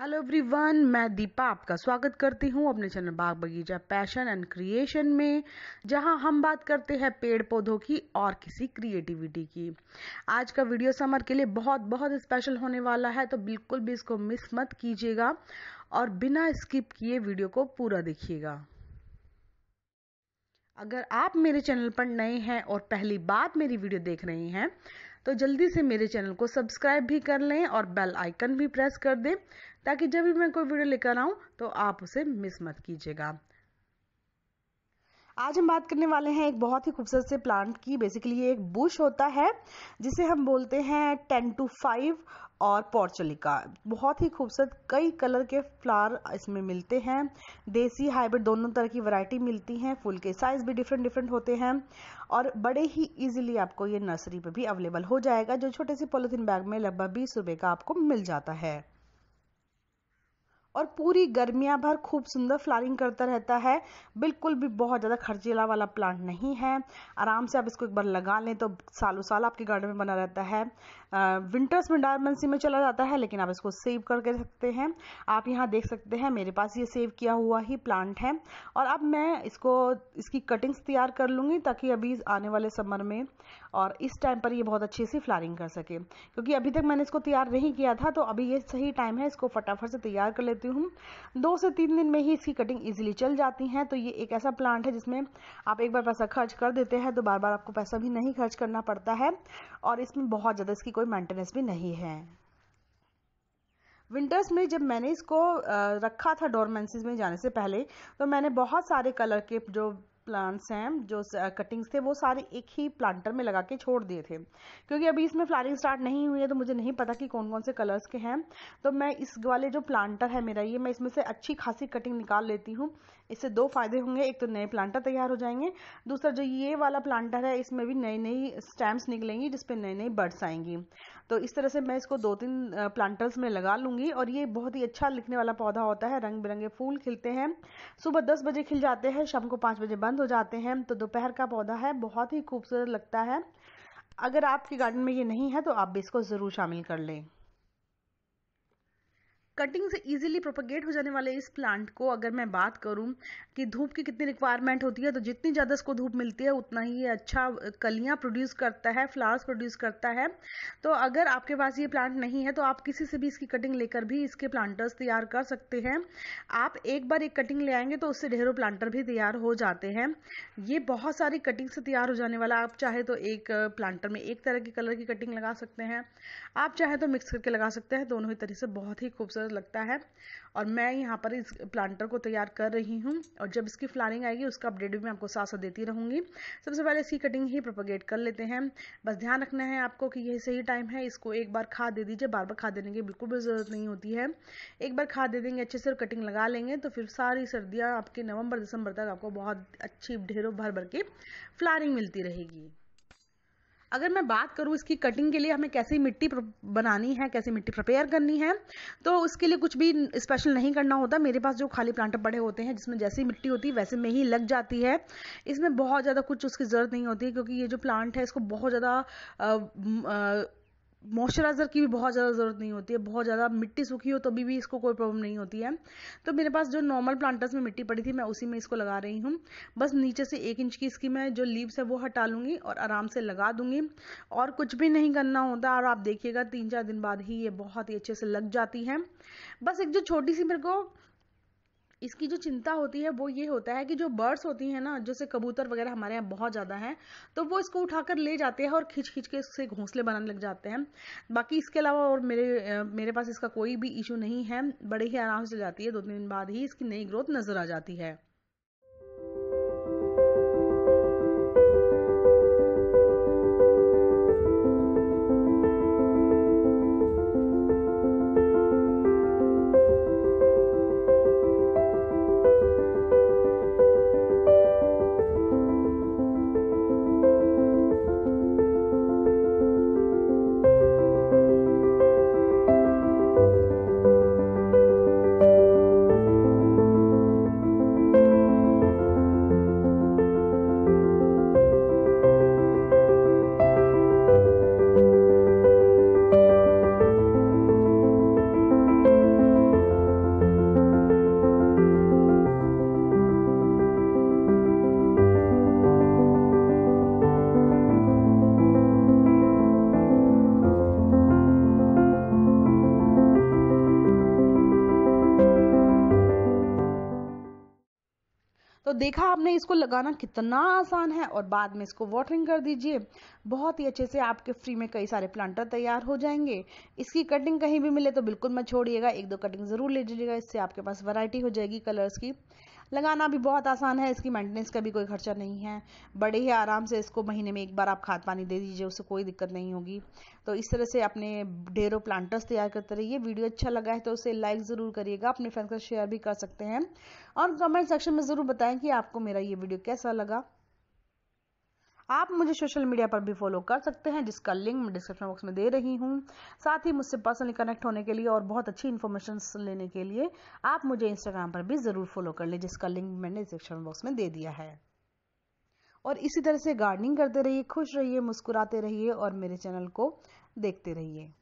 Hello everyone मैं दीपा आपका स्वागत करती हूँ अपने चैनल बाग बगीचा पैशन एंड क्रिएशन में, जहाँ हम बात करते हैं पेड़ पौधों की और किसी क्रिएटिविटी की। आज का वीडियो समर के लिए बहुत बहुत स्पेशल होने वाला है तो बिल्कुल भी इसको मिस मत कीजिएगा और बिना स्किप किए वीडियो को पूरा देखिएगा। अगर आप मेरे चैनल पर नए हैं और पहली बार मेरी वीडियो देख रहे हैं तो जल्दी से मेरे चैनल को सब्सक्राइब भी कर लें और बेल आइकन भी प्रेस कर दें ताकि जब भी मैं कोई वीडियो लेकर आऊँ तो आप उसे मिस मत कीजिएगा। आज हम बात करने वाले हैं एक बहुत ही खूबसूरत से प्लांट की। बेसिकली ये एक बुश होता है, जिसे हम बोलते हैं टेन टू फाइव और पोर्चलिका बहुत ही खूबसूरत कई कलर के फ्लावर इसमें मिलते हैं। देसी हाइब्रिड दोनों तरह की वैरायटी मिलती हैं। फूल के साइज़ भी डिफरेंट डिफरेंट होते हैं। और बड़े ही इजीली आपको ये नर्सरी पे भी अवेलेबल हो जाएगा, जो छोटे से पॉलिथीन बैग में लगभग बीस रुपए का आपको मिल जाता है। और पूरी गर्मियाँ भर खूब सुंदर फ्लावरिंग करता रहता है। बिल्कुल भी बहुत ज़्यादा खर्चीला वाला प्लांट नहीं है। आराम से आप इसको एक बार लगा लें तो सालों साल आपके गार्डन में बना रहता है। विंटर्स में डायमेंसी में चला जाता है, लेकिन आप इसको सेव करके सकते हैं। आप यहाँ देख सकते हैं, मेरे पास ये सेव किया हुआ ही प्लांट है। और अब मैं इसको, इसकी कटिंग्स तैयार कर लूँगी ताकि अभी आने वाले समर में और इस टाइम पर ये बहुत अच्छे से फ्लारिंग कर सके। क्योंकि अभी तक मैंने इसको तैयार नहीं किया था तो अभी ये सही टाइम है, इसको फटाफट से तैयार कर लेती हूँ। दो से तीन दिन में ही इसकी कटिंग ईजिली चल जाती है तो ये एक ऐसा प्लांट है जिसमें आप एक बार पैसा खर्च कर देते हैं तो बार बार आपको पैसा भी नहीं खर्च करना पड़ता है, और इसमें बहुत ज़्यादा इसकी कोई मेंटेनेंस भी नहीं है। विंटर्स में जब मैंने इसको रखा था डोरमेंसिस में जाने से पहले तो मैंने बहुत सारे कलर के जो प्लांट्स हैं, जो कटिंग्स थे, वो सारे एक ही प्लांटर में लगा के छोड़ दिए थे। क्योंकि अभी इसमें फ्लारिंग स्टार्ट नहीं हुई है तो मुझे नहीं पता कि कौन कौन से कलर्स के हैं। तो मैं इस वाले जो प्लांटर है मेरा, ये मैं इसमें से अच्छी खासी कटिंग निकाल लेती हूँ। इससे दो फ़ायदे होंगे, एक तो नए प्लांटर तैयार हो जाएँगे, दूसरा जो ये वाला प्लांटर है, इसमें भी नई नई स्टैम्प्स निकलेंगी, जिसपे नई नई बर्ड्स आएँगी। तो इस तरह से मैं इसको दो तीन प्लांटर्स में लगा लूँगी और ये बहुत ही अच्छा लिखने वाला पौधा होता है। रंग बिरंगे फूल खिलते हैं। सुबह दस बजे खिल जाते हैं, शाम को पाँच बजे बंद हो जाते हैं। तो दोपहर का पौधा है, बहुत ही खूबसूरत लगता है। अगर आपके गार्डन में ये नहीं है तो आप भी इसको ज़रूर शामिल कर लें। कटिंग से इजीली प्रोपगेट हो जाने वाले इस प्लांट को अगर मैं बात करूँ कि धूप की कितनी रिक्वायरमेंट होती है तो जितनी ज़्यादा इसको धूप मिलती है, उतना ही ये अच्छा कलियाँ प्रोड्यूस करता है फ्लावर्स प्रोड्यूस करता है। तो अगर आपके पास ये प्लांट नहीं है तो आप किसी से भी इसकी कटिंग लेकर भी इसके प्लांटर्स तैयार कर सकते हैं। आप एक बार एक कटिंग ले आएँगे तो उससे ढेरों प्लांटर भी तैयार हो जाते हैं। ये बहुत सारी कटिंग से तैयार हो जाने वाला, आप चाहे तो एक प्लांटर में एक तरह की कलर की कटिंग लगा सकते हैं। आप चाहे तो मिक्स करके लगा सकते हैं, दोनों ही तरह से बहुत ही खूबसूरत लगता है। और मैं यहाँ पर इस प्लांटर को तैयार कर रही हूँ। और जब इसकी फ्लारिंग आएगी, उसका अपडेट भी मैं आपको साथ साथ देती रहूँगी। सबसे पहले इसकी कटिंग ही प्रोपोगेट कर लेते हैं। बस ध्यान रखना है आपको कि यही सही टाइम है। इसको एक बार खाद दे दीजिए। बार बार खाद देने की बिल्कुल भी ज़रूरत नहीं होती है। एक बार खाद दे देंगे, अच्छे से कटिंग लगा लेंगे तो फिर सारी सर्दियाँ आपके नवंबर, दिसंबर तक आपको बहुत अच्छी ढेरों भर भर के फ्लारिंग मिलती रहेगी। अगर मैं बात करूँ इसकी कटिंग के लिए हमें कैसी मिट्टी बनानी है, कैसी मिट्टी प्रिपेयर करनी है तो उसके लिए कुछ भी स्पेशल नहीं करना होता। मेरे पास जो खाली प्लांटर पड़े होते हैं, जिसमें जैसी मिट्टी होती है, वैसे में ही लग जाती है। इसमें बहुत ज़्यादा कुछ उसकी ज़रूरत नहीं होती, क्योंकि ये जो प्लांट है, इसको बहुत ज़्यादा मॉइस्चराइज़र की भी बहुत ज़्यादा ज़रूरत नहीं होती है बहुत ज़्यादा मिट्टी सूखी हो तो भी, भी इसको कोई प्रॉब्लम नहीं होती है। तो मेरे पास जो नॉर्मल प्लांटर्स में मिट्टी पड़ी थी मैं उसी में इसको लगा रही हूँ। बस नीचे से एक इंच की इसकी मैं जो लीव्स है वो हटा लूँगी और आराम से लगा दूँगी। और कुछ भी नहीं करना होता और आप देखिएगा तीन चार दिन बाद ही ये बहुत ही अच्छे से लग जाती है। बस एक जो छोटी सी मेरे को इसकी जो चिंता होती है, वो ये होता है कि जो बर्ड्स होती हैं ना, जैसे कबूतर वगैरह हमारे यहाँ बहुत ज़्यादा हैं तो वो इसको उठाकर ले जाते हैं और खींच खींच के इससे घोंसले बनाने लग जाते हैं। बाकी इसके अलावा और मेरे मेरे पास इसका कोई भी इशू नहीं है, बड़े ही आराम से जाती है, दो तीन दिन बाद ही इसकी नई ग्रोथ नज़र आ जाती है। तो देखा आपने, इसको लगाना कितना आसान है और बाद में इसको वाटरिंग कर दीजिए। बहुत ही अच्छे से आपके फ्री में कई सारे प्लांटर तैयार हो जाएँगे। इसकी कटिंग कहीं भी मिले तो बिल्कुल मत छोड़िएगा। एक दो कटिंग ज़रूर ले लीजिएगा। इससे आपके पास वैरायटी हो जाएगी कलर्स की। लगाना भी बहुत आसान है, इसकी मेंटेनेंस का भी कोई खर्चा नहीं है। बड़े ही आराम से इसको महीने में एक बार आप खाद पानी दे दीजिए, उससे कोई दिक्कत नहीं होगी। तो इस तरह से अपने ढेरों प्लांटर्स तैयार करते रहिए। वीडियो अच्छा लगा है तो उसे लाइक ज़रूर करिएगा, अपने फ्रेंड्स का शेयर भी कर सकते हैं। और कमेंट सेक्शन में ज़रूर बताएँ कि आपको मेरा ये वीडियो कैसा लगा। आप मुझे सोशल मीडिया पर भी फॉलो कर सकते हैं, जिसका लिंक मैं डिस्क्रिप्शन बॉक्स में दे रही हूँ। साथ ही मुझसे पर्सनली कनेक्ट होने के लिए और बहुत अच्छी इन्फॉर्मेशन लेने के लिए आप मुझे इंस्टाग्राम पर भी ज़रूर फॉलो कर लें जिसका लिंक मैंने डिस्क्रिप्शन बॉक्स में दे दिया है। और इसी तरह से गार्डनिंग करते रहिए, खुश रहिए, मुस्कुराते रहिए और मेरे चैनल को देखते रहिए।